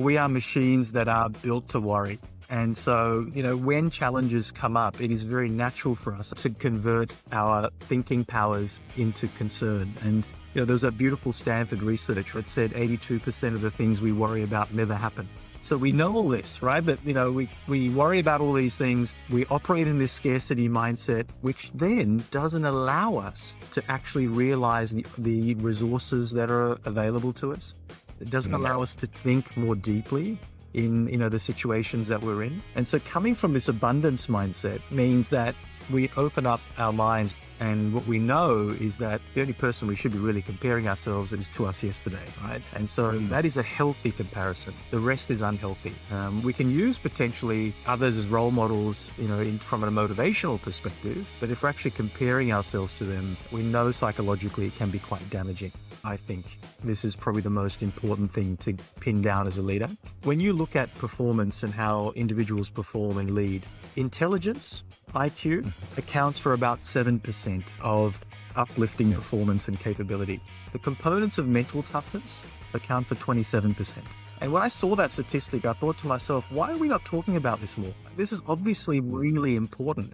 We are machines that are built to worry. And so, you know, when challenges come up, it is very natural for us to convert our thinking powers into concern. And, you know, there's a beautiful Stanford research that said 82% of the things we worry about never happen. So we know all this, right? But, you know, we, we worry about all these things. We operate in this scarcity mindset, which then doesn't allow us to actually realize the, the resources that are available to us. It doesn't mm. allow us to think more deeply in you know the situations that we're in. And so coming from this abundance mindset means that we open up our minds and what we know is that the only person we should be really comparing ourselves is to us yesterday, right? And so that is a healthy comparison. The rest is unhealthy. Um, we can use potentially others as role models, you know, in, from a motivational perspective, but if we're actually comparing ourselves to them, we know psychologically it can be quite damaging. I think this is probably the most important thing to pin down as a leader. When you look at performance and how individuals perform and lead, intelligence, IQ, mm-hmm. accounts for about 7% of uplifting performance and capability. The components of mental toughness account for 27%. And when I saw that statistic, I thought to myself, why are we not talking about this more? This is obviously really important.